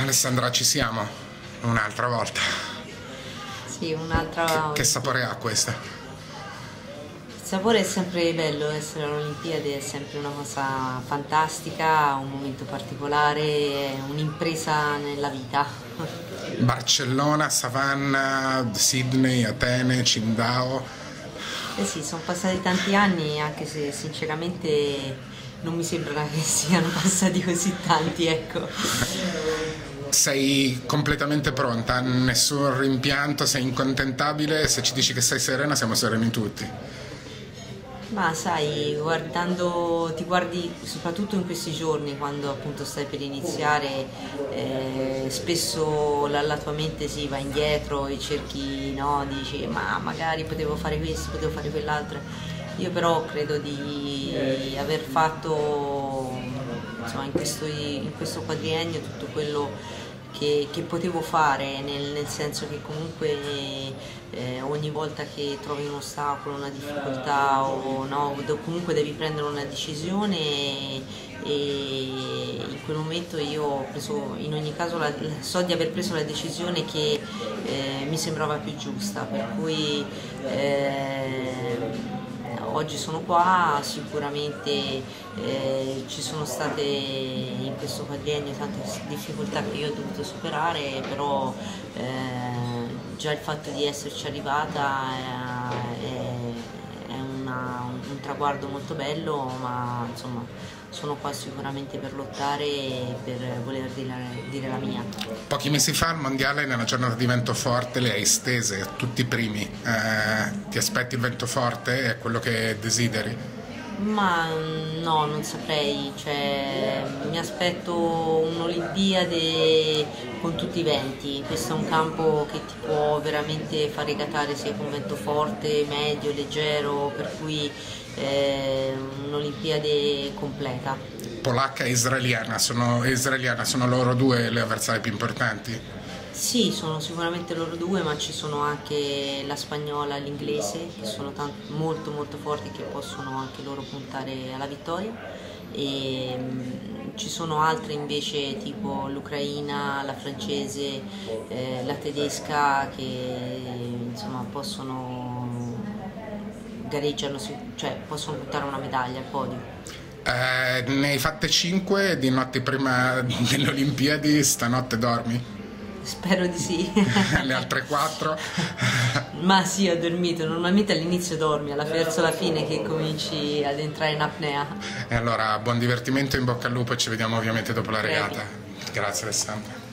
Alessandra, ci siamo un'altra volta. Sì, un'altra volta. Che sapore ha questa? Il sapore è sempre bello, essere alle Olimpiadi è sempre una cosa fantastica, un momento particolare, un'impresa nella vita. Barcellona, Savannah, Sydney, Atene, Cindao. Eh sì, sono passati tanti anni, anche se sinceramente non mi sembra che siano passati così tanti, ecco sei completamente pronta, nessun rimpianto, sei incontentabile, se ci dici che sei serena siamo sereni tutti. Ma sai, guardando, ti guardi soprattutto in questi giorni quando appunto stai per iniziare, eh, spesso la, la, tua mente si va indietro e cerchi, no, dici ma magari potevo fare questo, potevo fare quell'altro. Io però credo di aver fatto insomma, in, questo, in questo quadriennio tutto quello che, che potevo fare, nel, nel, senso che comunque eh, ogni volta che trovi un ostacolo, una difficoltà o no, comunque devi prendere una decisione e, e in quel momento io ho preso, in ogni caso la, so di aver preso la decisione che eh, mi sembrava più giusta, per cui eh, oggi sono qua, sicuramente eh, ci sono state in questo quadriennio tante difficoltà che io ho dovuto superare, però eh, già il fatto di esserci arrivata è, è, è una, un traguardo molto bello, ma insomma sono qua sicuramente per lottare e per voler dire, dire, la mia. Pochi mesi fa al mondiale nella giornata di vento forte le hai stese, tutti i primi. Eh, ti aspetti il vento forte? È quello che desideri? Ma no, non saprei, cioè, mi aspetto un'Olimpiade con tutti i venti, questo è un campo che ti può veramente far regatare sia con vento forte, medio, leggero, per cui eh, un'Olimpiade completa. Polacca e israeliana sono, israeliana, sono loro due le avversarie più importanti? Sì, sono sicuramente loro due, ma ci sono anche la spagnola e l'inglese che sono tanto, molto molto forti e che possono anche loro puntare alla vittoria. E, um, ci sono altre invece tipo l'ucraina, la francese, eh, la tedesca che insomma possono gareggiano, cioè possono buttare una medaglia al podio. Eh, ne hai fatte 5 di notte prima delle Olimpiadi, stanotte dormi? Spero di sì. Le altre quattro? Ma sì, ho dormito. Normalmente all'inizio dormi, alla verso la fine che cominci ad entrare in apnea. E allora buon divertimento, in bocca al lupo e ci vediamo ovviamente dopo la regata. Grazie Alessandra.